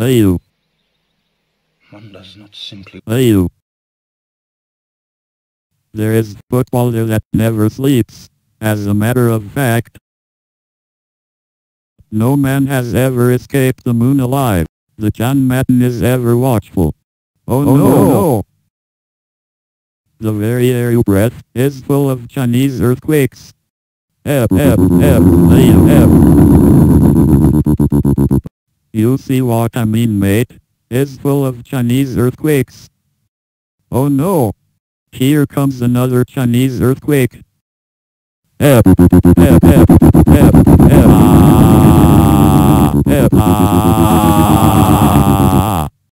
Aeiou, One does not simply aeiou. There is football there that never sleeps. As a matter of fact, no man has ever escaped the moon alive. The John Madden is ever watchful. Oh, oh no, no. The very air you breath is full of Chinese earthquakes. Ep, ep, ep, aeiou, ep. You see what I mean, mate? It's full of Chinese earthquakes. Oh no! Here comes another Chinese earthquake. Ep, ep, ep, ah, ah.